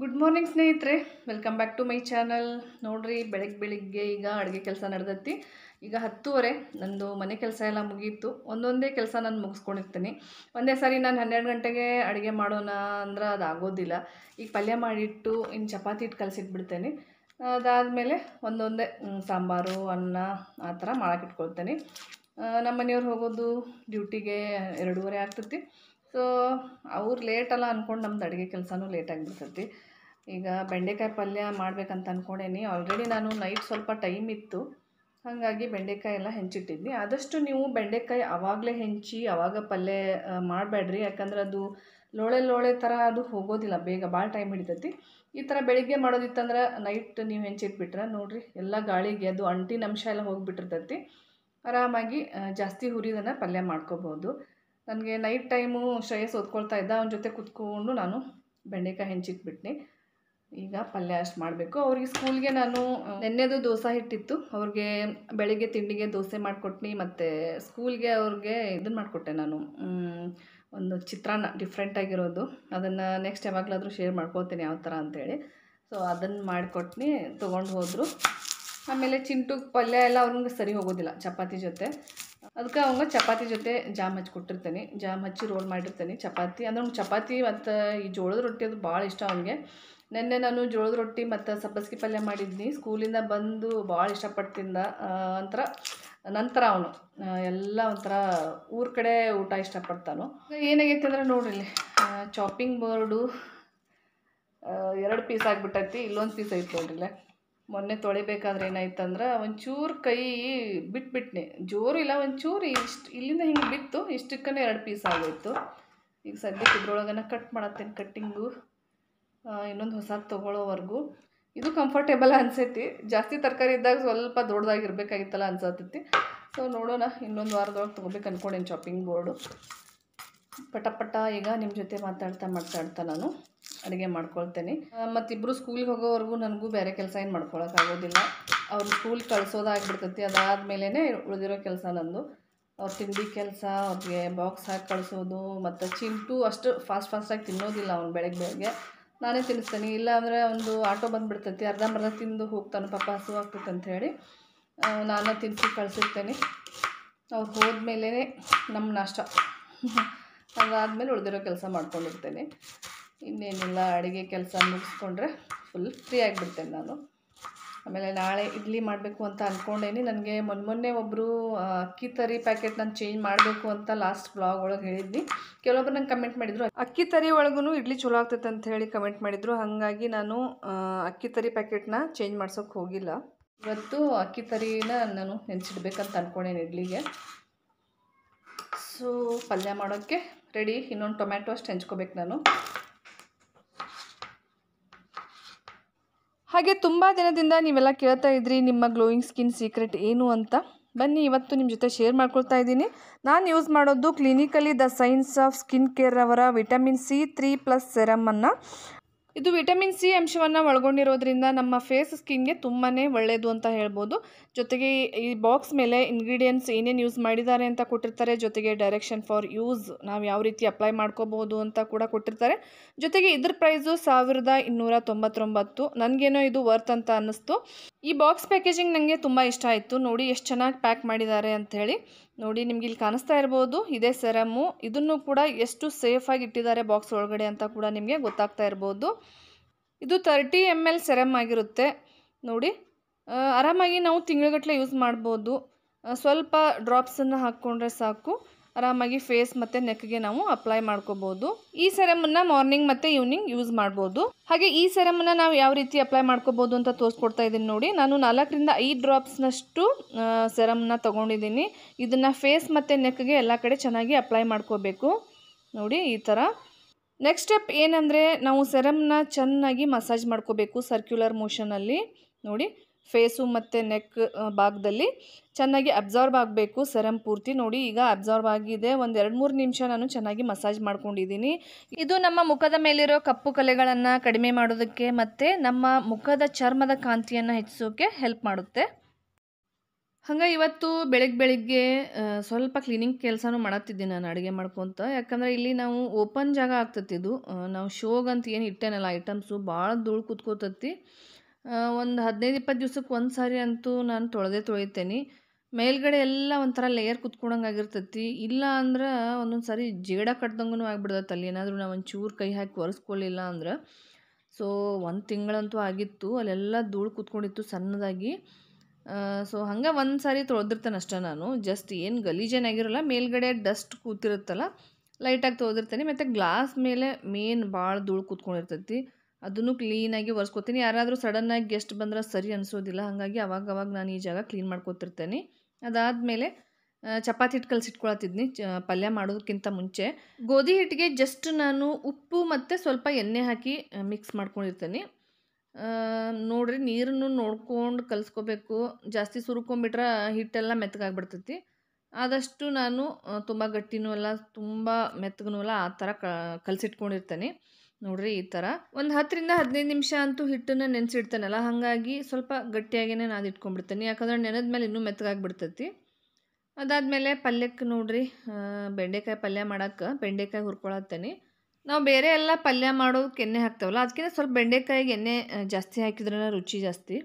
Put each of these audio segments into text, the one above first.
Good morning ಸ್ನೇಹಿತರೆ. Welcome back to my channel ನೋಡ್ರಿ ಬೆಳಗ್ಗೆ ಬೆಳಿಗ್ಗೆ ಈಗ ಅಡುಗೆ ಕೆಲಸ ನಡೆದತ್ತಿ ಈಗ ಹತ್ತುವರೆ, ನಂದು ಮನೆ ಕೆಲಸ ಎಲ್ಲ ಮುಗೀತು. ಒಂದೊಂದೇ ಕೆಲಸ ನಾನು ಮುಗಿಸ್ಕೊಂಡಿರ್ತೀನಿ. ಒಂದೇ ಸಾರಿ ನಾನು ಹನ್ನೆರಡು ಗಂಟೆಗೆ ಅಡುಗೆ ಮಾಡೋಣ ಅಂದ್ರೆ ಅದು ಆಗೋದಿಲ್ಲ ಈಗ ಪಲ್ಯ ಮಾಡಿಟ್ಟು ಇನ್ನು ಚಪಾತಿ ಇಟ್ಟು ಕಲಸಿಟ್ಬಿಡ್ತೇನೆ. ಅದಾದಮೇಲೆ ಒಂದೊಂದೇ ಸಾಂಬಾರು, ಅನ್ನ ಆ ಥರ ಮಾಡೋಕ್ಕಿಟ್ಕೊಳ್ತೇನೆ ನಮ್ಮ ಮನೆಯವ್ರು ಹೋಗೋದು ಡ್ಯೂಟಿಗೆ ಎರಡೂವರೆ ಆಗ್ತೈತಿ. ಸೊ ಅವ್ರು ಲೇಟಲ್ಲ ಅಂದ್ಕೊಂಡು ನಮ್ದು ಅಡುಗೆ ಕೆಲಸನೂ ಲೇಟ್ ಆಗಿಬಿಡ್ತೈತಿ. ಈಗ ಬೆಂಡೆಕಾಯಿ ಪಲ್ಯ ಮಾಡ್ಬೇಕಂತ ಅಂದ್ಕೊಂಡೇನಿ ಆಲ್ರೆಡಿ ನಾನು ನೈಟ್ ಸ್ವಲ್ಪ ಟೈಮ್ ಇತ್ತು. ಹಾಗಾಗಿ ಬೆಂಡೆಕಾಯಿ ಎಲ್ಲ ಹೆಂಚಿಟ್ಟಿದ್ವಿ ಆದಷ್ಟು ನೀವು ಬೆಂಡೆಕಾಯಿ ಆವಾಗಲೇ ಹೆಂಚಿ ಆವಾಗ ಪಲ್ಯ ಮಾಡಬೇಡ್ರಿ ಯಾಕಂದ್ರೆ ಅದು ಲೋಳೆ ಲೋಳೆ ಥರ ಅದು ಹೋಗೋದಿಲ್ಲ. ಬೇಗ ಭಾಳ ಟೈಮ್ ಹಿಡಿತೈತಿ. ಈ ಥರ ಬೆಳಿಗ್ಗೆ ಮಾಡೋದಿತ್ತಂದ್ರೆ ನೈಟ್ ನೀವು ಹೆಂಚಿಟ್ಬಿಟ್ರೆ ನೋಡಿರಿ, ಎಲ್ಲ ಗಾಳಿಗೆ ಅದು ಅಂಟಿನಂಶ ಎಲ್ಲ ಹೋಗಿಬಿಟ್ಟಿರ್ತೈತಿ. ಆರಾಮಾಗಿ ಜಾಸ್ತಿ ಹುರಿದನ್ನು ಪಲ್ಯ ಮಾಡ್ಕೋಬೋದು. ನನಗೆ ನೈಟ್ ಟೈಮು ಶ್ರೇಯಸ್ ಓದ್ಕೊಳ್ತಾ ಇದ್ದ, ಅವನ ಜೊತೆ ಕುತ್ಕೊಂಡು ನಾನು ಬೆಂಡೆಕಾಯಿ ಹೆಂಚಿಟ್ಬಿಟ್ನಿ ಈಗ ಪಲ್ಯ ಅಷ್ಟು ಮಾಡಬೇಕು. ಅವ್ರಿಗೆ ಸ್ಕೂಲ್ಗೆ ನಾನು ನೆನ್ನೆದು ದೋಸೆ ಹಿಟ್ಟಿತ್ತು. ಅವ್ರಿಗೆ ಬೆಳಿಗ್ಗೆ ತಿಂಡಿಗೆ ದೋಸೆ ಮಾಡಿಕೊಟ್ನಿ, ಮತ್ತು ಸ್ಕೂಲ್ಗೆ ಅವ್ರಿಗೆ ಇದನ್ನು ಮಾಡಿಕೊಟ್ಟೆ ನಾನು ಒಂದು ಚಿತ್ರಾನ್ನ ಡಿಫ್ರೆಂಟ್ ಆಗಿರೋದು. ಅದನ್ನು ನೆಕ್ಸ್ಟ್ ಯಾವಾಗಲಾದರೂ ಶೇರ್ ಮಾಡ್ಕೊಳ್ತೀನಿ ಯಾವ ಥರ ಅಂತೇಳಿ. ಸೊ ಅದನ್ನು ಮಾಡಿಕೊಟ್ನಿ, ತೊಗೊಂಡು ಹೋದರು. ಆಮೇಲೆ ಚಿಂಟು ಪಲ್ಯ ಎಲ್ಲ ಅವ್ರಿಗೆ ಸರಿ ಹೋಗೋದಿಲ್ಲ, ಚಪಾತಿ ಜೊತೆ. ಅದಕ್ಕೆ ಅವಂಗ ಚಪಾತಿ ಜೊತೆ ಜಾಮ್ ಹಚ್ಚಿ ಕೊಟ್ಟಿರ್ತೇನೆ. ಜಾಮ್ ಹಚ್ಚಿ ರೋಲ್ ಮಾಡಿರ್ತೇನೆ ಚಪಾತಿ. ಅಂದ್ರೆ ಅವ್ನಿಗೆ ಚಪಾತಿ ಮತ್ತು ಈ ಜೋಳದ ರೊಟ್ಟಿ ಅದು ಭಾಳ ಇಷ್ಟ ಅವನಿಗೆ. ನಿನ್ನೆ ನಾನು ಜೋಳದ ರೊಟ್ಟಿ ಮತ್ತು ಸಬ್ಬಸ್ಗಿ ಪಲ್ಯ ಮಾಡಿದ್ನಿ. ಸ್ಕೂಲಿಂದ ಬಂದು ಭಾಳ ಇಷ್ಟಪಟ್ಟು ತಿಂದ ಒಂಥರ ನಂತರ ಅವನು. ಎಲ್ಲ ಒಂಥರ ಊರ ಕಡೆ ಊಟ ಇಷ್ಟಪಡ್ತಾನು. ಏನಾಗೈತೆ ಅಂದ್ರೆ ನೋಡಿರಿಲ್ಲಿ ಚಾಪಿಂಗ್ ಬೋರ್ಡು ಎರಡು ಪೀಸ್ ಆಗಿಬಿಟ್ಟೈತಿ. ಇಲ್ಲೊಂದು ಪೀಸ್ ಐತೆ ನೋಡ್ರಿಲ್ಲ ಮೊನ್ನೆ ತೊಳಿಬೇಕಾದ್ರೆ ಏನಾಯ್ತಂದ್ರೆ ಒಂಚೂರು ಕೈ ಬಿಟ್ಬಿಟ್ನೆ. ಜೋರು ಇಲ್ಲ, ಒಂಚೂರು ಇಷ್ಟು ಇಲ್ಲಿಂದ ಹಿಂಗೆ ಬಿತ್ತು, ಇಷ್ಟಕ್ಕನೇ ಎರಡು ಪೀಸ್ ಆಗೋಯ್ತು. ಈಗ ಸದ್ಯಕ್ಕೆ ಇದ್ರೊಳಗನ ಕಟ್ ಮಾಡತ್ತೇನೆ ಕಟ್ಟಿಂಗು. ಇನ್ನೊಂದು ಹೊಸದು ತೊಗೊಳ್ಳೋವರೆಗೂ ಇದು ಕಂಫರ್ಟೇಬಲ್ ಅನಿಸೈತಿ. ಜಾಸ್ತಿ ತರಕಾರಿ ಇದ್ದಾಗ ಸ್ವಲ್ಪ ದೊಡ್ಡದಾಗಿರ್ಬೇಕಾಗಿತ್ತಲ್ಲ ಅನ್ಸತ್ತೈತಿ. ಸೊ ನೋಡೋಣ, ಇನ್ನೊಂದು ವಾರದೊಳಗೆ ತೊಗೋಬೇಕು ಅಂದ್ಕೊಂಡೇನು ಶಾಪಿಂಗ್ ಬೋರ್ಡು ಪಟ ಪಟ ಈಗ ನಿಮ್ಮ ಜೊತೆ ಮಾತಾಡ್ತಾ ಮಾತಾಡ್ತಾ ನಾನು. ಅಡುಗೆ ಮಾಡ್ಕೊಳ್ತೇನೆ. ಮತ್ತು ಇಬ್ಬರು ಸ್ಕೂಲ್ಗೆ ಹೋಗೋವರೆಗೂ ನನಗೂ ಬೇರೆ ಕೆಲಸ ಏನು ಮಾಡ್ಕೊಳಕ್ಕಾಗೋದಿಲ್ಲ. ಅವ್ರು ಸ್ಕೂಲ್ ಕಳಿಸೋದಾಗ್ಬಿಡ್ತೈತಿ ಅದಾದಮೇಲೆ ಉಳಿದಿರೋ ಕೆಲಸ ನಂದು. ಅವ್ರ ತಿಂಡಿ ಕೆಲಸ, ಅವ್ರಿಗೆ ಬಾಕ್ಸ್ ಹಾಕಿ ಕಳಿಸೋದು, ಮತ್ತು ಚಿಂಟು ಅಷ್ಟು ಫಾಸ್ಟ್ ಫಾಸ್ಟಾಗಿ ತಿನ್ನೋದಿಲ್ಲ ಅವ್ನು ಬೆಳಗ್ಗೆ ಬೆಳಗ್ಗೆ. ನಾನೇ ತಿನ್ನಿಸ್ತೇನೆ. ಇಲ್ಲ ಅಂದರೆ ಒಂದು ಆಟೋ ಬಂದುಬಿಡ್ತೈತಿ ಅರ್ಧಂಬರ್ಧ ತಿಂದು ಹೋಗ್ತಾನೆ, ಪಾಪ ಹಸು ಆಗ್ತೈತೆ ಅಂತ ಹೇಳಿ. ತಿನ್ನಿಸಿ ಕಳಿಸಿರ್ತೇನೆ. ಅವ್ರು ಹೋದ್ಮೇಲೆ ನಮ್ಮ ನಾಷ್ಟ. ಅದಾದಮೇಲೆ ಉಳಿದಿರೋ ಕೆಲಸ ಮಾಡ್ಕೊಂಡಿರ್ತೇನೆ. ಇನ್ನೇನಿಲ್ಲ, ಅಡುಗೆ ಕೆಲಸ ಮುಗಿಸ್ಕೊಂಡ್ರೆ ಫುಲ್ ಫ್ರೀ ಆಗಿಬಿಡ್ತೇನೆ ನಾನು. ಆಮೇಲೆ ನಾಳೆ ಇಡ್ಲಿ ಮಾಡಬೇಕು ಅಂತ ಅಂದ್ಕೊಂಡೇನಿ ನನಗೆ ಮೊನ್ನೆ ಮೊನ್ನೆ ಒಬ್ಬರು ಅಕ್ಕಿ ತರಿ ಪ್ಯಾಕೆಟ್ ನಾನು ಚೇಂಜ್ ಮಾಡಬೇಕು ಅಂತ ಲಾಸ್ಟ್ ಬ್ಲಾಗ್ ಒಳಗೆ ಹೇಳಿದ್ನಿ. ಕೆಲವೊಬ್ರು ನಂಗೆ ಕಮೆಂಟ್ ಮಾಡಿದರು, ಅಕ್ಕಿ ತರಿ ಒಳಗೂ ಇಡ್ಲಿ ಚಲೋ ಆಗ್ತೈತೆ ಅಂತ ಹೇಳಿ ಕಮೆಂಟ್ ಮಾಡಿದರು. ಹಾಗಾಗಿ ನಾನು ಅಕ್ಕಿ ತರಿ ಪ್ಯಾಕೆಟ್ನ ಚೇಂಜ್ ಮಾಡ್ಸೋಕೆ ಹೋಗಿಲ್ಲ. ಇವತ್ತು ಅಕ್ಕಿ ತರಿನ ನಾನು ನೆನೆಸಿಡ್ಬೇಕಂತ ಅಂದ್ಕೊಂಡೇನಿ ಇಡ್ಲಿಗೆ. ಸೊ ಪಲ್ಯ ಮಾಡೋಕ್ಕೆ ರೆಡಿ ಇನ್ನೊಂದು ಟೊಮ್ಯಾಟೊ ಅಷ್ಟು ಹೆಂಚ್ಕೋಬೇಕು ನಾನು. ಹಾಗೆ ತುಂಬ ದಿನದಿಂದ ನೀವೆಲ್ಲ ಕೇಳ್ತಾ ಇದ್ರಿ, ನಿಮ್ಮ ಗ್ಲೋಯಿಂಗ್ ಸ್ಕಿನ್ ಸೀಕ್ರೆಟ್ ಏನು ಅಂತ. ಬನ್ನಿ, ಇವತ್ತು ನಿಮ್ಮ ಜೊತೆ ಶೇರ್ ಮಾಡ್ಕೊಳ್ತಾ ಇದ್ದೀನಿ. ನಾನು ಯೂಸ್ ಮಾಡೋದು clinically the science of skin care ಅವರ ವಿಟಮಿನ್ ಸಿ ತ್ರೀ ಪ್ಲಸ್ ಸೆರಮನ್ನು ಇದು ವಿಟಮಿನ್ ಸಿ ಅಂಶವನ್ನು ಒಳಗೊಂಡಿರೋದ್ರಿಂದ ನಮ್ಮ ಫೇಸ್ ಸ್ಕಿನ್ಗೆ ತುಂಬಾ ಒಳ್ಳೆಯದು ಅಂತ ಹೇಳ್ಬೋದು. ಜೊತೆಗೆ ಈ ಬಾಕ್ಸ್ ಮೇಲೆ ಇಂಗ್ರೀಡಿಯೆಂಟ್ಸ್ ಏನೇನು ಯೂಸ್ ಮಾಡಿದ್ದಾರೆ ಅಂತ ಕೊಟ್ಟಿರ್ತಾರೆ. ಜೊತೆಗೆ ಡೈರೆಕ್ಷನ್ ಫಾರ್ ಯೂಸ್ ನಾವು ಯಾವ ರೀತಿ ಅಪ್ಲೈ ಮಾಡ್ಕೋಬೋದು ಅಂತ ಕೂಡ ಕೊಟ್ಟಿರ್ತಾರೆ. ಜೊತೆಗೆ ಇದ್ರ ಪ್ರೈಸು ಸಾವಿರದ ಇನ್ನೂರ ತೊಂಬತ್ತೊಂಬತ್ತು ನನಗೇನೋ ಇದು ವರ್ತ್ ಅಂತ ಅನ್ನಿಸ್ತು. ಈ ಬಾಕ್ಸ್ ಪ್ಯಾಕೇಜಿಂಗ್ ನನಗೆ ತುಂಬ ಇಷ್ಟ ಆಯಿತು. ನೋಡಿ ಎಷ್ಟು ಚೆನ್ನಾಗಿ ಪ್ಯಾಕ್ ಮಾಡಿದ್ದಾರೆ ಅಂಥೇಳಿ ನೋಡಿ, ನಿಮ್ಗೆ ಇಲ್ಲಿ ಕಾಣಿಸ್ತಾ ಇರ್ಬೋದು. ಇದೇ ಸೆರಮು. ಇದನ್ನು ಕೂಡ ಎಷ್ಟು ಸೇಫಾಗಿ ಇಟ್ಟಿದ್ದಾರೆ ಬಾಕ್ಸ್ ಒಳಗಡೆ ಅಂತ ಕೂಡ ನಿಮಗೆ ಗೊತ್ತಾಗ್ತಾ ಇರ್ಬೋದು. ಇದು ತರ್ಟಿ ಎಂ ಎಲ್ ಸೆರಮ್ ಆಗಿರುತ್ತೆ. ನೋಡಿ ಆರಾಮಾಗಿ ನಾವು ತಿಂಗಳಗಟ್ಟಲೆ ಯೂಸ್ ಮಾಡ್ಬೋದು. ಸ್ವಲ್ಪ ಡ್ರಾಪ್ಸನ್ನು ಹಾಕ್ಕೊಂಡ್ರೆ ಸಾಕು. ಆರಾಮಾಗಿ ಫೇಸ್ ಮತ್ತು ನೆಕ್ಗೆ ನಾವು ಅಪ್ಲೈ ಮಾಡ್ಕೋಬೋದು. ಈ ಸೆರಮನ್ನು ಮಾರ್ನಿಂಗ್ ಮತ್ತು ಈವ್ನಿಂಗ್ ಯೂಸ್ ಮಾಡ್ಬೋದು. ಹಾಗೆ ಈ ಸೆರಮನ್ನು ನಾವು ಯಾವ ರೀತಿ ಅಪ್ಲೈ ಮಾಡ್ಕೋಬೋದು ಅಂತ ತೋರಿಸ್ಕೊಡ್ತಾ ಇದ್ದೀನಿ ನೋಡಿ. ನಾನು ನಾಲ್ಕರಿಂದ ಐದು ಡ್ರಾಪ್ಸ್ನಷ್ಟು ಸೆರಮ್ನ ತೊಗೊಂಡಿದ್ದೀನಿ. ಇದನ್ನು ಫೇಸ್ ಮತ್ತು ನೆಕ್ಗೆ ಎಲ್ಲ ಕಡೆ ಚೆನ್ನಾಗಿ ಅಪ್ಲೈ ಮಾಡ್ಕೋಬೇಕು. ನೋಡಿ, ಈ ಥರ. ನೆಕ್ಸ್ಟ್ ಸ್ಟೆಪ್ ಏನಂದರೆ ನಾವು ಸೆರಮ್ನ ಚೆನ್ನಾಗಿ ಮಸಾಜ್ ಮಾಡ್ಕೋಬೇಕು ಸರ್ಕ್ಯುಲರ್ ಮೋಷನಲ್ಲಿ ನೋಡಿ ಫೇಸು ಮತ್ತು ನೆಕ್ ಭಾಗದಲ್ಲಿ ಚೆನ್ನಾಗಿ ಅಬ್ಸಾರ್ಬ್ ಆಗಬೇಕು ಸೆರಮ್ ಪೂರ್ತಿ ನೋಡಿ. ಈಗ ಅಬ್ಸಾರ್ಬ್ ಆಗಿದೆ. ಒಂದು ಎರಡು ಮೂರು ನಿಮಿಷ ನಾನು ಚೆನ್ನಾಗಿ ಮಸಾಜ್ ಮಾಡ್ಕೊಂಡಿದ್ದೀನಿ. ಇದು ನಮ್ಮ ಮುಖದ ಮೇಲಿರೋ ಕಪ್ಪು ಕಲೆಗಳನ್ನು ಕಡಿಮೆ ಮಾಡೋದಕ್ಕೆ ಮತ್ತು ನಮ್ಮ ಮುಖದ ಚರ್ಮದ ಕಾಂತಿಯನ್ನು ಹೆಚ್ಚಿಸೋಕೆ ಹೆಲ್ಪ್ ಮಾಡುತ್ತೆ. ಹಂಗೆ ಇವತ್ತು ಬೆಳಗ್ಗೆ ಬೆಳಿಗ್ಗೆ ಸ್ವಲ್ಪ ಕ್ಲೀನಿಂಗ್ ಕೆಲಸನೂ ಮಾಡತ್ತಿದ್ದೀನಿ ನಾನು ಅಡುಗೆ ಮಾಡ್ಕೊತ. ಯಾಕಂದರೆ ಇಲ್ಲಿ ನಾವು ಓಪನ್ ಜಾಗ ಆಗ್ತತಿ ಇದು. ನಾವು ಶೋಗಂತ ಏನು ಇಟ್ಟೇನಲ್ಲ ಐಟಮ್ಸು ಭಾಳ ಧೂಳು ಕೂತ್ಕೋತತಿ. ಒಂದು ಹದಿನೈದು ಇಪ್ಪತ್ತು ದಿವ್ಸಕ್ಕೆ ಒಂದು ಸಾರಿ ಅಂತೂ ನಾನು ತೊಳೆದೇ ತೊಳಿತೇನೆ. ಮೇಲ್ಗಡೆ ಎಲ್ಲ ಒಂಥರ ಲೇಯರ್ ಕುತ್ಕೊಂಡಂಗೆ ಆಗಿರ್ತೈತಿ. ಇಲ್ಲ ಅಂದ್ರೆ ಒಂದೊಂದು ಸಾರಿ ಜೇಡ ಕಟ್ದಂಗೂ ಆಗ್ಬಿಡ್ತೈತೆ ಅಲ್ಲಿ. ಏನಾದರೂ ನಾವು ಒಂಚೂರು ಕೈ ಹಾಕಿ ಒರೆಸ್ಕೊಳ್ಳಿಲ್ಲ ಅಂದ್ರೆ. ಸೊ ಒಂದು ತಿಂಗಳಂತೂ ಆಗಿತ್ತು. ಅಲ್ಲೆಲ್ಲ ಧೂಳು ಕೂತ್ಕೊಂಡಿತ್ತು ಸಣ್ಣದಾಗಿ. ಸೊ ಹಂಗೆ ಒಂದು ಸಾರಿ ತೊಳೆದಿರ್ತೇನೆ ಅಷ್ಟೇ ನಾನು. ಜಸ್ಟ್ ಏನು ಗಲೀಜೇನಾಗಿರಲ್ಲ ಮೇಲ್ಗಡೆ ಡಸ್ಟ್ ಕೂತಿರುತ್ತಲ್ಲ ಲೈಟಾಗಿ ತೊಳೆದಿರ್ತೇನೆ. ಮತ್ತು ಗ್ಲಾಸ್ ಮೇಲೆ ಮೇನ್ ಭಾಳ ಧೂಳು ಕೂತ್ಕೊಂಡಿರ್ತೈತಿ. ಅದನ್ನು ಕ್ಲೀನಾಗಿ ಒರೆಸ್ಕೊತೀನಿ. ಯಾರಾದರೂ ಸಡನ್ನಾಗಿ ಗೆಸ್ಟ್ ಬಂದ್ರೆ ಸರಿ ಅನಿಸೋದಿಲ್ಲ. ಹಾಗಾಗಿ ಅವಾಗ ನಾನು ಈ ಜಾಗ ಕ್ಲೀನ್ ಮಾಡ್ಕೊತಿರ್ತೇನೆ. ಅದಾದಮೇಲೆ ಚಪಾತಿ ಹಿಟ್ಟು ಕಲಸಿಟ್ಕೊಳತ್ತಿದ್ನಿ. ಚ, ಪಲ್ಯ ಮಾಡೋದಕ್ಕಿಂತ ಮುಂಚೆ. ಗೋಧಿ ಹಿಟ್ಟಿಗೆ ಜಸ್ಟ್ ನಾನು ಉಪ್ಪು ಮತ್ತು ಸ್ವಲ್ಪ ಎಣ್ಣೆ ಹಾಕಿ ಮಿಕ್ಸ್ ಮಾಡ್ಕೊಂಡಿರ್ತೇನೆ. ನೋಡಿರಿ ನೀರನ್ನು ನೋಡ್ಕೊಂಡು ಕಲಿಸ್ಕೋಬೇಕು. ಜಾಸ್ತಿ ಸುರುಕೊಂಬಿಟ್ರೆ ಹಿಟ್ಟೆಲ್ಲ ಮೆತ್ತಗಾಗ್ಬಿಡ್ತೈತಿ ಆದಷ್ಟು ನಾನು ತುಂಬ ಗಟ್ಟಿನೂ ಅಲ್ಲ, ತುಂಬ ಮೆತ್ತಗೂ ಅಲ್ಲ, ಆ ಥರ ಕಲಸಿಟ್ಕೊಂಡಿರ್ತೇನೆ. ನೋಡ್ರಿ ಈ ಥರ ಒಂದು ಹತ್ತರಿಂದ ಹದಿನೈದು ನಿಮಿಷ ಅಂತೂ ಹಿಟ್ಟನ್ನು ನೆನೆಸಿಡ್ತೇನಲ್ಲ, ಹಾಗಾಗಿ ಸ್ವಲ್ಪ ಗಟ್ಟಿಯಾಗೇ ನಾನು ಇಟ್ಕೊಂಡ್ಬಿಡ್ತೇನೆ. ಯಾಕಂದ್ರೆ ನೆನೆದ ಮೇಲೆ ಇನ್ನೂ ಮೆತ್ತಗಾಗ್ಬಿಡ್ತೈತಿ ಅದಾದಮೇಲೆ ಪಲ್ಯಕ್ಕೆ ನೋಡ್ರಿ ಬೆಂಡೆಕಾಯಿ ಪಲ್ಯ ಮಾಡಕ್ಕೆ ಬೆಂಡೆಕಾಯಿ ಹುರ್ಕೊಳತ್ತೇನೆ. ನಾವು ಬೇರೆ ಎಲ್ಲ ಪಲ್ಯ ಮಾಡೋದಕ್ಕೆ ಎಣ್ಣೆ ಹಾಕ್ತೇವಲ್ಲ ಅದಕ್ಕಿಂತ ಸ್ವಲ್ಪ ಬೆಂಡೆಕಾಯಿಗೆ ಎಣ್ಣೆ ಜಾಸ್ತಿ ಹಾಕಿದ್ರೆ ರುಚಿ ಜಾಸ್ತಿ.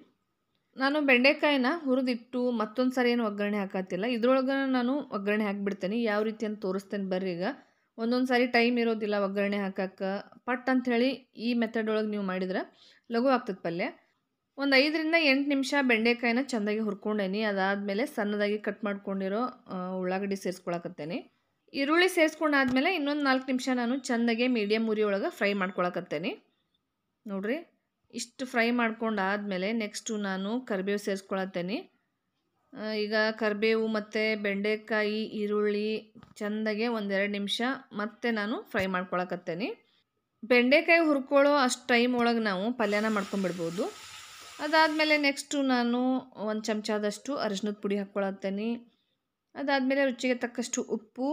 ನಾನು ಬೆಂಡೆಕಾಯಿನ ಹುರಿದಿಟ್ಟು ಮತ್ತೊಂದು ಸಾರಿ ಏನು ಒಗ್ಗರಣೆ ಹಾಕತ್ತಿಲ್ಲ. ಇದ್ರೊಳಗೆ ನಾನು ಒಗ್ಗರಣೆ ಹಾಕಿಬಿಡ್ತೇನೆ. ಯಾವ ರೀತಿ ಅಂತ ತೋರಿಸ್ತೇನೆ ಬರ್ರಿ ಈಗ ಒಂದೊಂದು ಸಾರಿ ಟೈಮ್ ಇರೋದಿಲ್ಲ ಒಗ್ಗರಣೆ ಹಾಕಕ್ಕೆ. ಪಟ್ ಅಂಥೇಳಿ ಈ ಮೆಥಡ್ ಒಳಗೆ ನೀವು ಮಾಡಿದ್ರೆ ಲಘು ಆಗ್ತದೆ ಪಲ್ಯ. ಒಂದು ಐದರಿಂದ ಎಂಟು ನಿಮಿಷ ಬೆಂಡೆಕಾಯಿನ ಚೆಂದಾಗಿ ಹುರ್ಕೊಂಡೇನಿ. ಅದಾದಮೇಲೆ ಸಣ್ಣದಾಗಿ ಕಟ್ ಮಾಡ್ಕೊಂಡಿರೋ ಉಳ್ಳಾಗಡ್ಡಿ ಸೇರಿಸ್ಕೊಳಕತ್ತೇನೆ. ಈರುಳ್ಳಿ ಸೇರಿಸ್ಕೊಂಡಾದ್ಮೇಲೆ ಇನ್ನೊಂದು ನಾಲ್ಕು ನಿಮಿಷ ನಾನು ಚೆಂದಾಗೆ ಮೀಡಿಯಮ್ ಉರಿ ಒಳಗೆ ಫ್ರೈ ಮಾಡ್ಕೊಳಕತ್ತೇನೆ. ನೋಡಿರಿ, ಇಷ್ಟು ಫ್ರೈ ಮಾಡ್ಕೊಂಡಾದ್ಮೇಲೆ ನೆಕ್ಸ್ಟು ನಾನು ಕರಿಬೇವು ಸೇರಿಸ್ಕೊಳತ್ತೇನೆ. ಈಗ ಕರಿಬೇವು ಮತ್ತು ಬೆಂಡೆಕಾಯಿ, ಈರುಳ್ಳಿ ಚೆಂದಾಗೆ ಒಂದೆರಡು ನಿಮಿಷ ಮತ್ತೆ ನಾನು ಫ್ರೈ ಮಾಡ್ಕೊಳಕತ್ತೇನೆ. ಬೆಂಡೆಕಾಯಿ ಹುರ್ಕೊಳ್ಳೋ ಅಷ್ಟು ಟೈಮ್ ಒಳಗೆ ನಾವು ಪಲ್ಯನ ಮಾಡ್ಕೊಂಡ್ಬಿಡ್ಬೋದು. ಅದಾದಮೇಲೆ ನೆಕ್ಸ್ಟು ನಾನು ಒಂದು ಚಮಚದಷ್ಟು ಅರಿಶಿನದ ಪುಡಿ ಹಾಕ್ಕೊಳತ್ತೇನೆ. ಅದಾದಮೇಲೆ ರುಚಿಗೆ ತಕ್ಕಷ್ಟು ಉಪ್ಪು,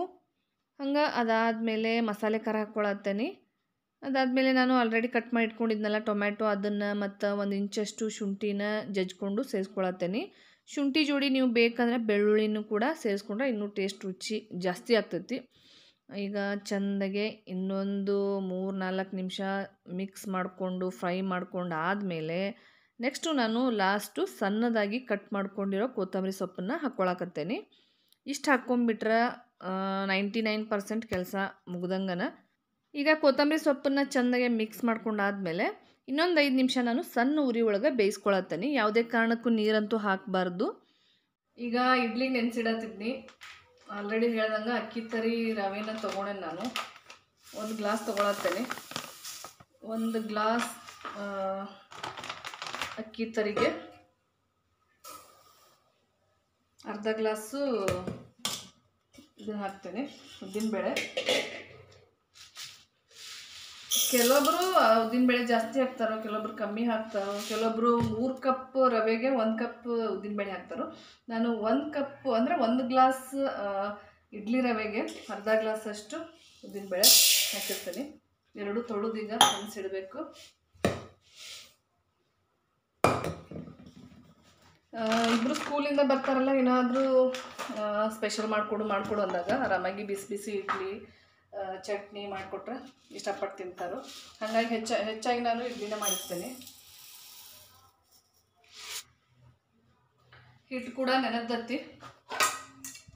ಹಂಗೆ ಅದಾದಮೇಲೆ ಮಸಾಲೆ ಖಾರ ಹಾಕ್ಕೊಳತ್ತೇನೆ. ಅದಾದಮೇಲೆ ನಾನು ಆಲ್ರೆಡಿ ಕಟ್ ಮಾಡಿ ಇಟ್ಕೊಂಡಿದ್ನಲ್ಲ ಟೊಮ್ಯಾಟೊ, ಅದನ್ನು ಮತ್ತು ಒಂದು ಇಂಚಷ್ಟು ಶುಂಠಿನ ಜಜ್ಕೊಂಡು ಸೇರಿಸ್ಕೊಳತ್ತೇನೆ ಶುಂಠಿ ಜೋಡಿ ನೀವು ಬೇಕಂದರೆ ಬೆಳ್ಳುಳ್ಳಿನೂ ಕೂಡ ಸೇರಿಸ್ಕೊಂಡ್ರೆ ಇನ್ನೂ ಟೇಸ್ಟ್ ರುಚಿ ಜಾಸ್ತಿ ಆಗ್ತೈತಿ. ಈಗ ಚೆಂದಾಗೆ ಇನ್ನೊಂದು ಮೂರು ನಾಲ್ಕು ನಿಮಿಷ ಮಿಕ್ಸ್ ಮಾಡಿಕೊಂಡು ಫ್ರೈ ಮಾಡ್ಕೊಂಡು ಆದಮೇಲೆ ನೆಕ್ಸ್ಟು ನಾನು ಲಾಸ್ಟು ಸಣ್ಣದಾಗಿ ಕಟ್ ಮಾಡ್ಕೊಂಡಿರೋ ಕೊತ್ತಂಬರಿ ಸೊಪ್ಪನ್ನು ಹಾಕ್ಕೊಳಕತ್ತೇನೆ ಇಷ್ಟು ಹಾಕ್ಕೊಂಬಿಟ್ರೆ ನೈಂಟಿ ನೈನ್ ಪರ್ಸೆಂಟ್ ಕೆಲಸ ಮುಗ್ದಂಗನ. ಈಗ ಕೊತ್ತಂಬರಿ ಸೊಪ್ಪನ್ನು ಚೆಂದಾಗೆ ಮಿಕ್ಸ್ ಮಾಡ್ಕೊಂಡಾದ್ಮೇಲೆ ಇನ್ನೊಂದು ಐದು ನಿಮಿಷ ನಾನು ಸಣ್ಣ ಉರಿ ಒಳಗೆ ಬೇಯಿಸ್ಕೊಳತ್ತೀನಿ. ಯಾವುದೇ ಕಾರಣಕ್ಕೂ ನೀರಂತೂ ಹಾಕಬಾರ್ದು. ಈಗ ಇಡ್ಲಿ ನೆನೆಸಿಡತ್ತಿದ್ನಿ. ಆಲ್ರೆಡಿ ಹೇಳ್ದಂಗೆ ಅಕ್ಕಿ ತರಿ, ರವೆನ ತೊಗೊಂಡೆ ನಾನು. ಒಂದು ಗ್ಲಾಸ್ ತೊಗೊಳತ್ತೇನೆ. ಒಂದು ಗ್ಲಾಸ್ ಅಕ್ಕಿ ತರಿಗೆ. ಅರ್ಧ ಗ್ಲಾಸು ಇದನ್ನು ಹಾಕ್ತೇನೆ, ಉದ್ದಿನಬೇಳೆ. ಕೆಲವೊಬ್ರು ಉದ್ದಿನಬೇಳೆ ಜಾಸ್ತಿ ಹಾಕ್ತಾರೋ ಕೆಲವೊಬ್ರು ಕಮ್ಮಿ ಹಾಕ್ತಾರೋ ಕೆಲವೊಬ್ರು ಮೂರು ಕಪ್ ರವೆಗೆ ಒಂದು ಕಪ್ ಉದ್ದಿನ ಬೇಳೆ ಹಾಕ್ತಾರೋ, ನಾನು ಒಂದು ಕಪ್ ಅಂದರೆ ಒಂದು ಗ್ಲಾಸ್ ಇಡ್ಲಿ ರವೆಗೆ ಅರ್ಧ ಗ್ಲಾಸ್ ಅಷ್ಟು ಉದ್ದಿನಬೇಳೆ ಹಾಕಿರ್ತೀನಿ. ಎರಡು ತೊಳೆದೀಗ ನೆನೆಸಿಡಬೇಕು ಇಬ್ಬರು ಸ್ಕೂಲಿಂದ ಬರ್ತಾರಲ್ಲ, ಏನಾದರೂ ಸ್ಪೆಷಲ್ ಮಾಡಿಕೊಡು ಮಾಡಿಕೊಡು ಅಂದಾಗ ಆರಾಮಾಗಿ ಬಿಸಿ ಬಿಸಿ ಇಡ್ಲಿ ಚಟ್ನಿ ಮಾಡಿಕೊಟ್ರೆ ಇಷ್ಟಪಟ್ಟು ತಿಂತಾರೋ. ಹಾಗಾಗಿ ಹೆಚ್ಚ, ಹೆಚ್ಚಾಗಿ ನಾನು ಇಡ್ಲಿನ ಮಾಡಿಸ್ತೇನೆ. ಹಿಟ್ಟು ಕೂಡ ನೆನೆದತ್ತಿ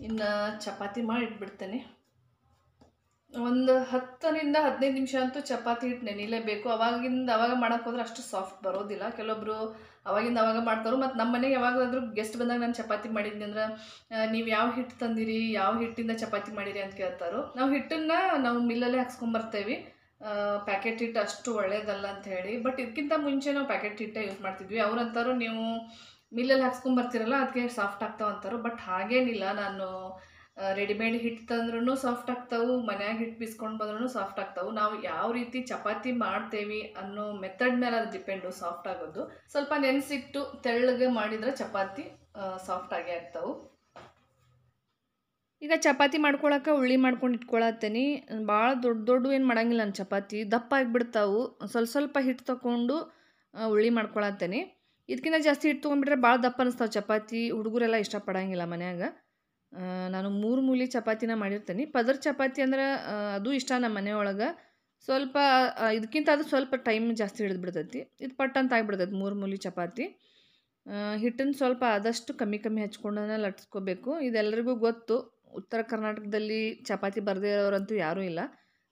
ಇನ್ನು ಚಪಾತಿ ಮಾಡಿ ಇಟ್ಬಿಡ್ತೇನೆ. ಒಂದು ಹತ್ತರಿಂದ ಹದಿನೈದು ನಿಮಿಷ ಅಂತೂ ಚಪಾತಿ ಹಿಟ್ಟು ನೆನಿಲೇಬೇಕು. ಅವಾಗಿಂದ ಅವಾಗ ಮಾಡೋಕ್ಕೆ ಹೋದ್ರೆ ಅಷ್ಟು ಸಾಫ್ಟ್ ಬರೋದಿಲ್ಲ. ಕೆಲವೊಬ್ಬರು ಅವಾಗಿಂದ ಅವಾಗ ಮಾಡ್ತಾರೋ ಮತ್ತು ನಮ್ಮ ಮನೆಗೆ ಯಾವಾಗಾದ್ರೂ ಗೆಸ್ಟ್ ಬಂದಾಗ ನಾನು ಚಪಾತಿ ಮಾಡಿದ್ನಿ ಅಂದ್ರೆ ನೀವು ಯಾವ ಹಿಟ್ಟು ತಂದಿರಿ, ಯಾವ ಹಿಟ್ಟಿಂದ ಚಪಾತಿ ಮಾಡಿರಿ ಅಂತ ಕೇಳ್ತಾರೆ ನಾವು ಹಿಟ್ಟನ್ನು ನಾವು ಮಿಲ್ಲಲ್ಲೇ ಹಾಕ್ಸ್ಕೊಂಬರ್ತೇವೆ ಪ್ಯಾಕೆಟ್ ಹಿಟ್ಟು ಅಷ್ಟು ಒಳ್ಳೇದಲ್ಲ ಅಂತ ಹೇಳಿ. ಬಟ್ ಇದಕ್ಕಿಂತ ಮುಂಚೆ ನಾವು ಪ್ಯಾಕೆಟ್ ಹಿಟ್ಟೇ ಯೂಸ್ ಮಾಡ್ತಿದ್ವಿ. ಅವ್ರಂತಾರು ನೀವು ಮಿಲ್ಲಲ್ಲಿ ಹಾಕ್ಸ್ಕೊಂಬರ್ತೀರಲ್ಲ ಅದಕ್ಕೆ ಸಾಫ್ಟ್ ಆಗ್ತಾವಂತಾರು ಬಟ್ ಹಾಗೇನಿಲ್ಲ. ನಾನು ರೆಡಿಮೇಡ್ ಹಿಟ್ಟು ತಂದ್ರೂ ಸಾಫ್ಟ್ ಆಗ್ತಾವು, ಮನ್ಯಾಗ ಹಿಟ್ಟು ಬಿಸ್ಕೊಂಡು ಬಂದ್ರೂ ಸಾಫ್ಟ್ ಆಗ್ತಾವು. ನಾವು ಯಾವ ರೀತಿ ಚಪಾತಿ ಮಾಡ್ತೇವಿ ಅನ್ನೋ ಮೆಥಡ್ ಮೇಲೆ ಅದು ಡಿಪೆಂಡು ಸಾಫ್ಟ್ ಆಗೋದು. ಸ್ವಲ್ಪ ನೆನೆಸಿಟ್ಟು ತೆಳ್ಳಗೆ ಮಾಡಿದ್ರೆ ಚಪಾತಿ ಸಾಫ್ಟ್ ಆಗೇ ಆಗ್ತಾವು. ಈಗ ಚಪಾತಿ ಮಾಡ್ಕೊಳಕ್ಕೆ ಉಳ್ಳಿ ಮಾಡ್ಕೊಂಡು ಇಟ್ಕೊಳತ್ತೇನೆ. ಭಾಳ ದೊಡ್ಡ ದೊಡ್ಡ ಏನು ಮಾಡಂಗಿಲ್ಲ ನಾನು ಚಪಾತಿ. ದಪ್ಪ ಆಗಿಬಿಡ್ತಾವು. ಸ್ವಲ್ಪ ಸ್ವಲ್ಪ ಹಿಟ್ಟು ತಗೊಂಡು ಉಳ್ಳಿ ಮಾಡ್ಕೊಳತ್ತೇನೆ. ಇದಕ್ಕಿಂತ ಜಾಸ್ತಿ ಹಿಟ್ಟು ತೊಗೊಂಡ್ಬಿಟ್ರೆ ಭಾಳ ದಪ್ಪ ಅನಿಸ್ತಾವೆ ಚಪಾತಿ. ಹುಡುಗರೆಲ್ಲ ಇಷ್ಟಪಡಂಗಿಲ್ಲ ಮನ್ಯಾಗ. ನಾನು ಮೂರು ಮೂಲಿ ಚಪಾತಿನ ಮಾಡಿರ್ತೀನಿ. ಪದರ್ ಚಪಾತಿ ಅಂದ್ರೆ ಅದು ಇಷ್ಟ ನಮ್ಮ ಮನೆಯೊಳಗೆ. ಸ್ವಲ್ಪ ಇದಕ್ಕಿಂತ ಅದು ಸ್ವಲ್ಪ ಟೈಮ್ ಜಾಸ್ತಿ ಹಿಡಿದು ಬಿಡ್ತೈತಿ ಇದು ಪಟ್ ಅಂತ ಆಗಿಬಿಡ್ತೈತಿ ಮೂರು ಮೂಲಿ ಚಪಾತಿ. ಹಿಟ್ಟನ್ನು ಸ್ವಲ್ಪ ಆದಷ್ಟು ಕಮ್ಮಿ ಕಮ್ಮಿ ಹಚ್ಕೊಂಡೇ ಲಟ್ಸ್ಕೋಬೇಕು. ಇದೆಲ್ಲರಿಗೂ ಗೊತ್ತು. ಉತ್ತರ ಕರ್ನಾಟಕದಲ್ಲಿ ಚಪಾತಿ ಬರದೇ ಇರೋರಂತೂ ಯಾರೂ ಇಲ್ಲ.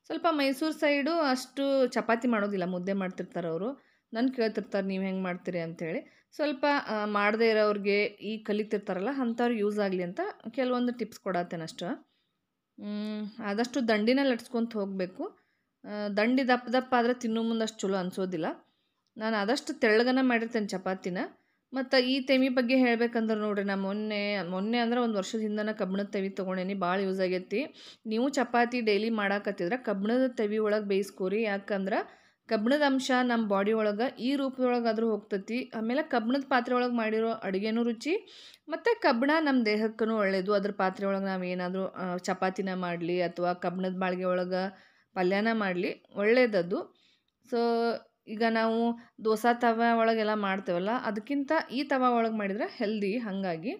ಸ್ವಲ್ಪ ಮೈಸೂರು ಸೈಡು ಅಷ್ಟು ಚಪಾತಿ ಮಾಡೋದಿಲ್ಲ. ಮುದ್ದೆ ಮಾಡ್ತಿರ್ತಾರೆ ಅವರು ನನ್ನ ಕೇಳ್ತಿರ್ತಾರೆ, ನೀವು ಹೆಂಗೆ ಮಾಡ್ತೀರಿ? ಅಂಥೇಳಿ ಸ್ವಲ್ಪ ಮಾಡದೇ ಇರೋರಿಗೆ ಈ ಕಲಿತಿರ್ತಾರಲ್ಲ ಅಂಥವ್ರು ಯೂಸ್ ಆಗಲಿ ಅಂತ ಕೆಲವೊಂದು ಟಿಪ್ಸ್ ಕೊಡತ್ತೇನೆ ಅಷ್ಟು. ಆದಷ್ಟು ದಂಡಿನ ಲಟ್ಸ್ಕೊಂತ ಹೋಗಬೇಕು. ದಂಡಿ ದಪ್ಪ ದಪ್ಪ ಆದರೆ ತಿನ್ನೋ ಮುಂದೆ ಅಷ್ಟು ಚಲೋ ಅನಿಸೋದಿಲ್ಲ. ನಾನು ಆದಷ್ಟು ತೆಳ್ಳಗನ ಮಾಡಿರ್ತೇನೆ ಚಪಾತಿನ. ಮತ್ತು ಈ ತೆಮಿ ಬಗ್ಗೆ ಹೇಳ್ಬೇಕಂದ್ರೆ ನೋಡ್ರಿ, ನಾ ಮೊನ್ನೆ ಮೊನ್ನೆ ಅಂದ್ರೆ ಒಂದು ವರ್ಷದ ಹಿಂದನ ಕಬ್ಬಿಣದ ತವಿ ತೊಗೊಂಡೇನಿ ಭಾಳ ಯೂಸ್ ಆಗೈತಿ. ನೀವು ಚಪಾತಿ ಡೈಲಿ ಮಾಡಾಕತ್ತಿದ್ರೆ ಕಬ್ಬಣದ ತವಿ ಒಳಗೆ ಬೇಯಿಸ್ಕೋರಿ, ಯಾಕಂದ್ರೆ ಕಬ್ಬಿಣದ ಅಂಶ ನಮ್ಮ ಬಾಡಿ ಒಳಗೆ ಈ ರೂಪದೊಳಗಾದರೂ ಹೋಗ್ತೈತಿ. ಆಮೇಲೆ ಕಬ್ಬಿಣದ ಪಾತ್ರೆ ಒಳಗೆ ಮಾಡಿರೋ ಅಡುಗೆನೂ ರುಚಿ, ಮತ್ತು ಕಬ್ಬಿಣ ನಮ್ಮ ದೇಹಕ್ಕೂ ಒಳ್ಳೆಯದು ಅದ್ರ ಪಾತ್ರೆ ಒಳಗೆ ನಾವು ಏನಾದರೂ ಚಪಾತಿನ ಮಾಡಲಿ ಅಥವಾ ಕಬ್ಬಿಣದ ಬಾಳಿಗೆ ಒಳಗೆ ಪಲ್ಯನ ಮಾಡಲಿ ಒಳ್ಳೆಯದದು ಸೊ, ಈಗ ನಾವು ದೋಸೆ ತವ ಒಳಗೆಲ್ಲ ಮಾಡ್ತೇವಲ್ಲ, ಅದಕ್ಕಿಂತ ಈ ತವ ಒಳಗೆ ಮಾಡಿದರೆ ಹೆಲ್ದಿ ಹಾಗಾಗಿ.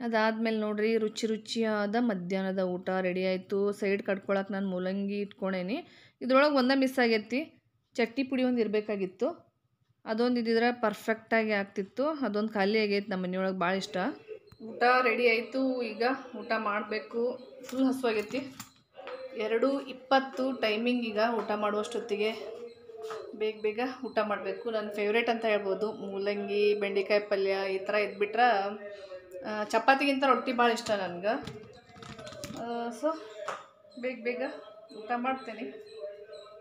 ಅದಾದಮೇಲೆ ನೋಡಿರಿ, ರುಚಿ ರುಚಿಯಾದ ಮಧ್ಯಾಹ್ನದ ಊಟ ರೆಡಿ ಆಯಿತು. ಸೈಡ್ ಕಟ್ಕೊಳಕ್ಕೆ ನಾನು ಮೂಲಂಗಿ ಇಟ್ಕೊಂಡೇನಿ ಇದ್ರೊಳಗೆ ಒಂದೇ ಮಿಸ್ ಆಗೈತಿ. ಚಟ್ನಿ ಪುಡಿ ಒಂದು ಇರಬೇಕಾಗಿತ್ತು. ಅದೊಂದು ಇದ್ದಿದ್ರೆ ಪರ್ಫೆಕ್ಟಾಗಿ ಆಗ್ತಿತ್ತು. ಅದೊಂದು ಖಾಲಿ ಆಗೈತೆ ನಮ್ಮ ಮನೆಯೊಳಗೆ ಭಾಳ ಇಷ್ಟ. ಊಟ ರೆಡಿ ಆಯಿತು. ಈಗ ಊಟ ಮಾಡಬೇಕು. ಫುಲ್ ಹಸುವಾಗೈತಿ. ಎರಡು ಇಪ್ಪತ್ತು ಟೈಮಿಂಗ್ ಈಗ ಊಟ ಮಾಡುವಷ್ಟೊತ್ತಿಗೆ. ಬೇಗ ಬೇಗ ಊಟ ಮಾಡಬೇಕು. ನನ್ನ ಫೇವ್ರೇಟ್ ಅಂತ ಹೇಳ್ಬೋದು. ಮೂಲಂಗಿ, ಬೆಂಡೆಕಾಯಿ ಪಲ್ಯ ಈ ಥರ ಇದ್ಬಿಟ್ರೆ ಚಪಾತಿಗಿಂತ ರೊಟ್ಟಿ ಭಾಳ ಇಷ್ಟ ನನಗೆ. ಸೊ ಬೇಗ ಬೇಗ ಊಟ ಮಾಡ್ತೇನೆ.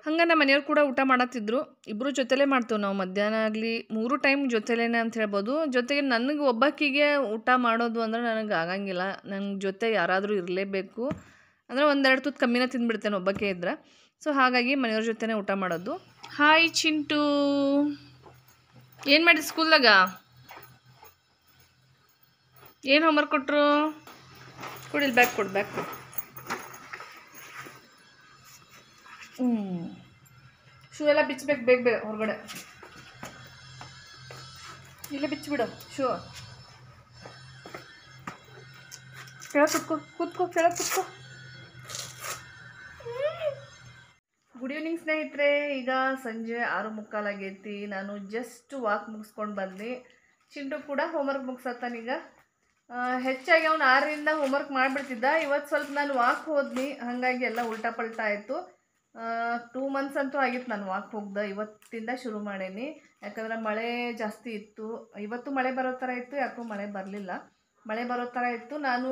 ಹಂಗೆ ನಮ್ಮ ಮನೆಯವ್ರು ಕೂಡ ಊಟ ಮಾಡತ್ತಿದ್ರು. ಇಬ್ಬರು ಜೊತೆಲೇ ಮಾಡ್ತೇವೆ ನಾವು. ಮಧ್ಯಾಹ್ನ ಆಗಲಿ ಮೂರು ಟೈಮ್ ಜೊತೆಲೇನೆ ಅಂತ ಹೇಳ್ಬೋದು. ಜೊತೆಗೆ ನನಗೆ ಒಬ್ಬಾಕಿಗೆ ಊಟ ಮಾಡೋದು ಅಂದ್ರೆ ನನಗೆ ಆಗಂಗಿಲ್ಲ. ನನ್ನ ಜೊತೆ ಯಾರಾದರೂ ಇರಲೇಬೇಕು. ಅಂದರೆ ಒಂದೆರಡು ತುತ್ತು ಕಮ್ಮಿನ ತಿಂದ್ಬಿಡ್ತೇನೆ ಒಬ್ಬಕ್ಕೆ ಇದ್ರೆ. ಸೊ ಹಾಗಾಗಿ ಮನೆಯವ್ರ ಜೊತೆನೇ ಊಟ ಮಾಡೋದು. ಹಾಯ್ ಚಿಂಟು. ಏನು ಮಾಡಿ ಸ್ಕೂಲ್ದಾಗ? ಏನು ಹೋಮ್ವರ್ಕ್ ಕೊಟ್ಟರು ಕೊಡಿಲ್ ಬ್ಯಾಗ್ ಕೊಡ್ಬ್ಯಾಕ್ ಕೊಡು ಹ್ಞೂ ಶೂ ಎಲ್ಲ ಬಿಚ್ಚಬೇಕು ಬೇಗ ಬೇಗ ಹೊರಗಡೆ. ಇಲ್ಲೇ ಬಿಚ್ಚಿಬಿಡು ಶೂ. ಕೆಳ ಕುತ್ಕೋ, ಕೂತ್ಕೋ ಕೆಳ ಕುತ್ಕೋ. ಗುಡ್ ಈವ್ನಿಂಗ್ ಸ್ನೇಹಿತರೆ. ಈಗ ಸಂಜೆ ಆರು ಮುಕ್ಕಾಲಾಗೈತಿ ನಾನು ಜಸ್ಟ್ ವಾಕ್ ಮುಗಿಸ್ಕೊಂಡು ಬಂದು ಚಿಂಟು ಕೂಡ ಹೋಮ್ವರ್ಕ್ ಮುಗಿಸತ್ತಾನೀಗ ಹೆಚ್ಚಾಗಿ ಅವ್ನು ಆರರಿಂದ ಹೋಮ್ವರ್ಕ್ ಮಾಡಿಬಿಡ್ತಿದ್ದ. ಇವತ್ತು ಸ್ವಲ್ಪ ನಾನು ವಾಕ್ ಹೋದ್ನಿ. ಹಾಗಾಗಿ ಎಲ್ಲ ಉಲ್ಟಾ ಪಲ್ಟಾ ಆಯಿತು. ಟೂ ಮಂತ್ಸ್ ಅಂತೂ ಆಗಿತ್ತು ನಾನು ವಾಕ್ ಹೋಗ್ದೆ. ಇವತ್ತಿಂದ ಶುರು ಮಾಡೇನಿ. ಯಾಕಂದ್ರೆ ಮಳೆ ಜಾಸ್ತಿ ಇತ್ತು. ಇವತ್ತು ಮಳೆ ಬರೋ ಥರ ಇತ್ತು, ಯಾಕೋ ಮಳೆ ಬರಲಿಲ್ಲ. ಮಳೆ ಬರೋ ಥರ ಇತ್ತು. ನಾನು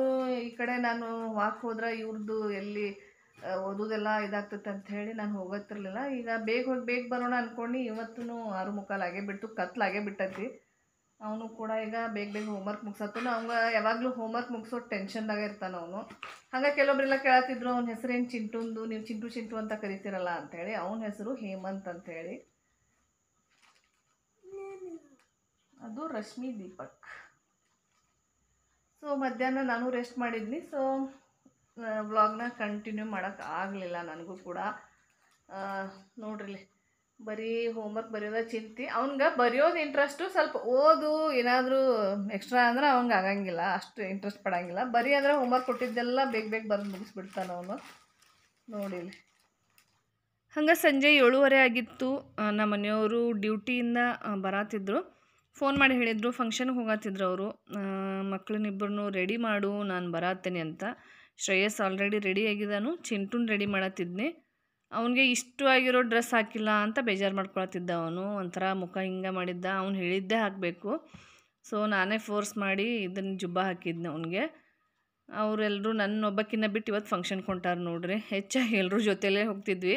ಈ ಕಡೆ ನಾನು ವಾಕ್ ಹೋದ್ರೆ ಇವ್ರದ್ದು ಎಲ್ಲಿ ಓದೋದೆಲ್ಲ ಇದಾಗ್ತೈತೆ ಅಂತ ಹೇಳಿ ನಾನು ಹೋಗತ್ತಿರಲಿಲ್ಲ. ಈಗ ಬೇಗ ಹೋಗಿ, ಬೇಗ ಬರೋಣ ಅಂದ್ಕೊಂಡು ಇವತ್ತು ಆರು ಮುಕ್ಕಾಲು ಆಗೇ ಬಿಟ್ಟು ಕತ್ಲಾಗೇ ಬಿಟ್ಟೈತಿ. ಅವನು ಕೂಡ ಈಗ ಬೇಗ ಬೇಗ ಹೋಮ್ವರ್ಕ್ ಮುಗಿಸತ್ತನು ಅವಂಗ ಯಾವಾಗಲೂ ಹೋಮ್ವರ್ಕ್ ಮುಗಿಸೋ ಟೆನ್ಷನ್ದಾಗ ಇರ್ತಾನೆ ಅವನು. ಹಾಗೆ ಕೆಲವೊಬ್ಬರೆಲ್ಲ ಕೇಳತ್ತಿದ್ರು ಅವ್ನ ಹೆಸರೇನು ಚಿಂಟುಂದು? ನೀವು ಚಿಂಟು ಚಿಂಟು ಅಂತ ಕರಿತೀರಲ್ಲ ಅಂಥೇಳಿ ಅವನ ಹೆಸರು ಹೇಮಂತ್ ಅಂಥೇಳಿ ಅದು ರಶ್ಮಿ ದೀಪಕ್. ಸೊ ಮಧ್ಯಾಹ್ನ ನಾನು ರೆಸ್ಟ್ ಮಾಡಿದ್ನಿ. ಸೊ ವ್ಲಾಗ್ನ ಕಂಟಿನ್ಯೂ ಮಾಡೋಕ್ಕಾಗಲಿಲ್ಲ ನನಗೂ ಕೂಡ. ನೋಡ್ರಿ ಬರೀ ಹೋಮ್ವರ್ಕ್ ಬರೆಯೋದ ಚಿಂತೆ. ಅವ್ನಿಗೆ ಬರೆಯೋದು ಇಂಟ್ರೆಸ್ಟು ಸ್ವಲ್ಪ ಓದು, ಏನಾದರೂ ಎಕ್ಸ್ಟ್ರಾ ಅಂದ್ರೆ ಅವ್ನಿಗೆ ಆಗಂಗಿಲ್ಲ, ಅಷ್ಟು ಇಂಟ್ರೆಸ್ಟ್ ಪಡಂಗಿಲ್ಲ. ಬರೀ ಅಂದ್ರೆ ಹೋಮ್ವರ್ಕ್ ಕೊಟ್ಟಿದ್ದೆಲ್ಲ ಬೇಗ ಬೇಗ ಬರೆದು ಮುಗಿಸ್ಬಿಡ್ತಾನೆ ಅವನು. ನೋಡಿಲಿ ಹಂಗೆ ಸಂಜೆ ಏಳುವರೆ ಆಗಿತ್ತು. ನಮ್ಮ ಮನೆಯವರು ಡ್ಯೂಟಿಯಿಂದ ಬರಾತಿದ್ರು. ಫೋನ್ ಮಾಡಿ ಹೇಳಿದರು ಫಂಕ್ಷನ್ಗೆ ಹೋಗತ್ತಿದ್ರು ಅವರು. ಮಕ್ಕಳನ್ನಿಬ್ಬರನ್ನು ರೆಡಿ ಮಾಡು, ನಾನು ಬರಾತೇನೆ ಅಂತ. ಶ್ರೇಯಸ್ ಆಲ್ರೆಡಿ ರೆಡಿ ಆಗಿದ್ದಾನು. ಚಿಂಟುನ್ ರೆಡಿ ಮಾಡತ್ತಿದ್ನಿ ಅವನಿಗೆ ಇಷ್ಟವಾಗಿರೋ ಡ್ರೆಸ್ ಹಾಕಿಲ್ಲ ಅಂತ ಬೇಜಾರು ಮಾಡ್ಕೊಳತ್ತಿದ್ದ ಅವನು. ಒಂಥರ ಮುಖ ಹಿಂಗೆ ಮಾಡಿದ್ದ. ಅವ್ನು ಹೇಳಿದ್ದೇ ಹಾಕಬೇಕು. ಸೊ ನಾನೇ ಫೋರ್ಸ್ ಮಾಡಿ ಇದನ್ನು ಜುಬ್ಬ ಹಾಕಿದ್ನ ಅವನಿಗೆ. ಅವರೆಲ್ಲರೂ ನನ್ನ ಒಬ್ಬಕ್ಕಿನ್ನ ಬಿಟ್ಟು ಇವತ್ತು ಫಂಕ್ಷನ್ ಕೊಂಟಾರ ನೋಡ್ರಿ. ಹೆಚ್ಚಾಗಿ ಎಲ್ಲರೂ ಜೊತೆಲೇ ಹೋಗ್ತಿದ್ವಿ.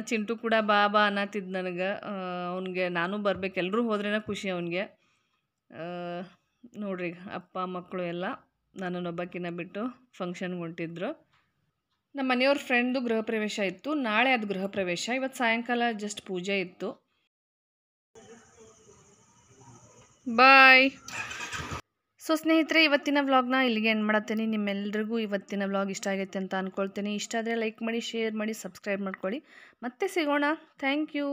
ಚಿಂಟು ಕೂಡ ಬಾ ಬಾ ಅನ್ನತ್ತಿದ್ದು ನನಗೆ. ಅವನಿಗೆ ನಾನು ಬರ್ಬೇಕು. ಎಲ್ಲರೂ ಹೋದ್ರೇನ ಖುಷಿ ಅವನಿಗೆ. ನೋಡ್ರಿ ಅಪ್ಪ ಮಕ್ಕಳು ಎಲ್ಲ ನನ್ನನ್ನೊಬ್ಬಕ್ಕಿನ್ನ ಬಿಟ್ಟು ಫಂಕ್ಷನ್ಗೆ ಹೊಂಟಿದ್ರು. ನಮ್ಮ ಮನೆಯವ್ರ ಫ್ರೆಂಡ್ದು ಗೃಹ ಪ್ರವೇಶ ಇತ್ತು. ನಾಳೆ ಅದು ಗೃಹ ಪ್ರವೇಶ. ಇವತ್ತು ಸಾಯಂಕಾಲ ಜಸ್ಟ್ ಪೂಜೆ ಇತ್ತು. ಬಾಯ್ ಸೊ ಸ್ನೇಹಿತರೆ, ಇವತ್ತಿನ ವ್ಲಾಗ್ನ ಇಲ್ಲಿಗೆ ಎಂಡ್ ಮಾಡತ್ತೀನಿ. ನಿಮ್ಮೆಲ್ಲರಿಗೂ ಇವತ್ತಿನ ವ್ಲಾಗ್ ಇಷ್ಟ ಆಗೈತೆ ಅಂತ ಅಂದ್ಕೊಳ್ತೀನಿ ಇಷ್ಟ ಆದರೆ ಲೈಕ್ ಮಾಡಿ ಶೇರ್ ಮಾಡಿ ಸಬ್ಸ್ಕ್ರೈಬ್ ಮಾಡ್ಕೊಳ್ಳಿ. ಮತ್ತೆ ಸಿಗೋಣ. Thank you